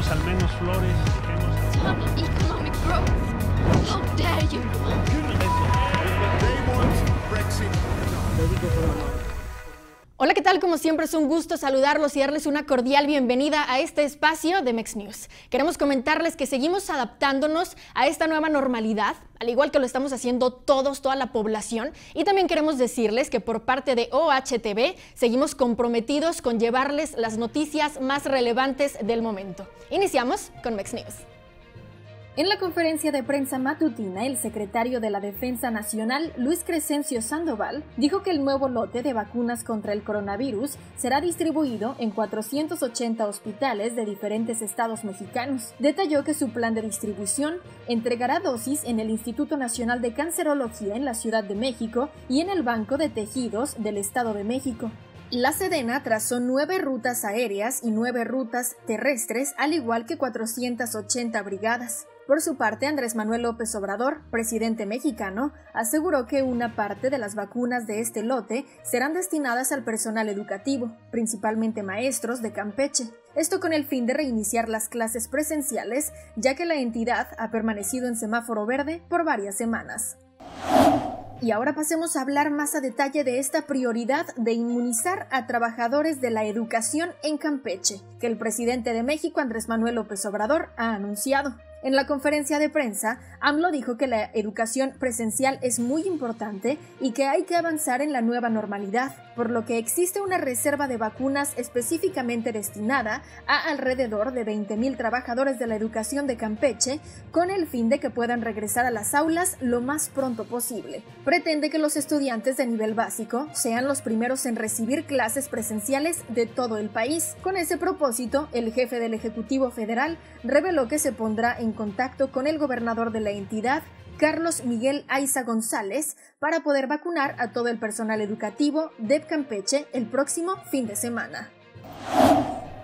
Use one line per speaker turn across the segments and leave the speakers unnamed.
dejemos al menos flores, dejemos...
Economic growth. How dare you?
They want Brexit.
Hola, ¿qué tal? Como siempre es un gusto saludarlos y darles una cordial bienvenida a este espacio de Mex News. Queremos comentarles que seguimos adaptándonos a esta nueva normalidad, al igual que lo estamos haciendo todos, toda la población, y también queremos decirles que por parte de OHTV seguimos comprometidos con llevarles las noticias más relevantes del momento. Iniciamos con Mex News. En la conferencia de prensa matutina, el secretario de la Defensa Nacional, Luis Crescencio Sandoval, dijo que el nuevo lote de vacunas contra el coronavirus será distribuido en 480 hospitales de diferentes estados mexicanos. Detalló que su plan de distribución entregará dosis en el Instituto Nacional de Cancerología en la Ciudad de México y en el Banco de Tejidos del Estado de México. La Sedena trazó nueve rutas aéreas y nueve rutas terrestres, al igual que 480 brigadas. Por su parte, Andrés Manuel López Obrador, presidente mexicano, aseguró que una parte de las vacunas de este lote serán destinadas al personal educativo, principalmente maestros de Campeche. Esto con el fin de reiniciar las clases presenciales, ya que la entidad ha permanecido en semáforo verde por varias semanas. Y ahora pasemos a hablar más a detalle de esta prioridad de inmunizar a trabajadores de la educación en Campeche, que el presidente de México, Andrés Manuel López Obrador, ha anunciado. En la conferencia de prensa, AMLO dijo que la educación presencial es muy importante y que hay que avanzar en la nueva normalidad, por lo que existe una reserva de vacunas específicamente destinada a alrededor de 20.000 trabajadores de la educación de Campeche, con el fin de que puedan regresar a las aulas lo más pronto posible. Pretende que los estudiantes de nivel básico sean los primeros en recibir clases presenciales de todo el país. Con ese propósito, el jefe del Ejecutivo Federal reveló que se pondrá en contacto con el gobernador de la entidad, Carlos Miguel Aiza González, para poder vacunar a todo el personal educativo de Campeche el próximo fin de semana.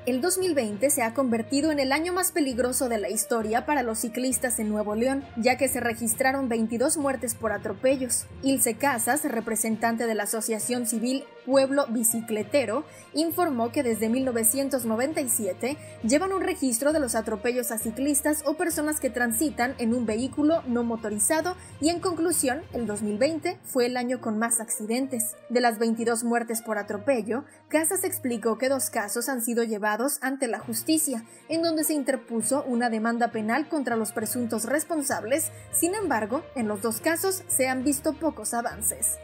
El 2020 se ha convertido en el año más peligroso de la historia para los ciclistas en Nuevo León, ya que se registraron 22 muertes por atropellos. Ilse Casas, representante de la Asociación Civil Pueblo Bicicletero, informó que desde 1997 llevan un registro de los atropellos a ciclistas o personas que transitan en un vehículo no motorizado y en conclusión, el 2020 fue el año con más accidentes. De las 22 muertes por atropello, Casas explicó que dos casos han sido llevados ante la justicia, en donde se interpuso una demanda penal contra los presuntos responsables, sin embargo, en los dos casos se han visto pocos avances.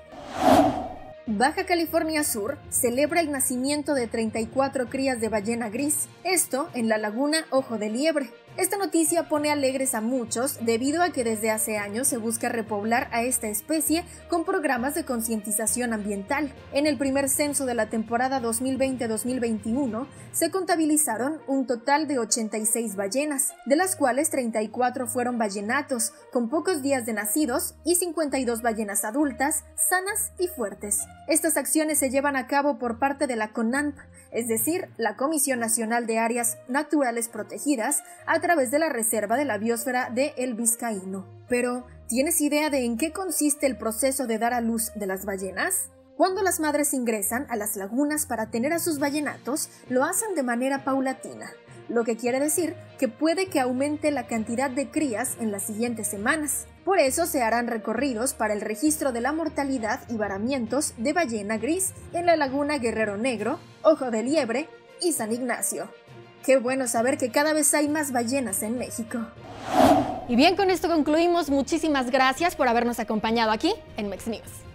Baja California Sur celebra el nacimiento de 34 crías de ballena gris, esto en la laguna Ojo de Liebre. Esta noticia pone alegres a muchos debido a que desde hace años se busca repoblar a esta especie con programas de concientización ambiental. En el primer censo de la temporada 2020-2021 se contabilizaron un total de 86 ballenas, de las cuales 34 fueron ballenatos, con pocos días de nacidos, y 52 ballenas adultas, sanas y fuertes. Estas acciones se llevan a cabo por parte de la CONANP, es decir, la Comisión Nacional de Áreas Naturales Protegidas, a través de la Reserva de la Biosfera de El Vizcaíno. Pero, ¿tienes idea de en qué consiste el proceso de dar a luz de las ballenas? Cuando las madres ingresan a las lagunas para tener a sus ballenatos, lo hacen de manera paulatina, lo que quiere decir que puede que aumente la cantidad de crías en las siguientes semanas. Por eso se harán recorridos para el registro de la mortalidad y varamientos de ballena gris en la laguna Guerrero Negro, Ojo de Liebre y San Ignacio. Qué bueno saber que cada vez hay más ballenas en México. Y bien, con esto concluimos. Muchísimas gracias por habernos acompañado aquí en Mex News.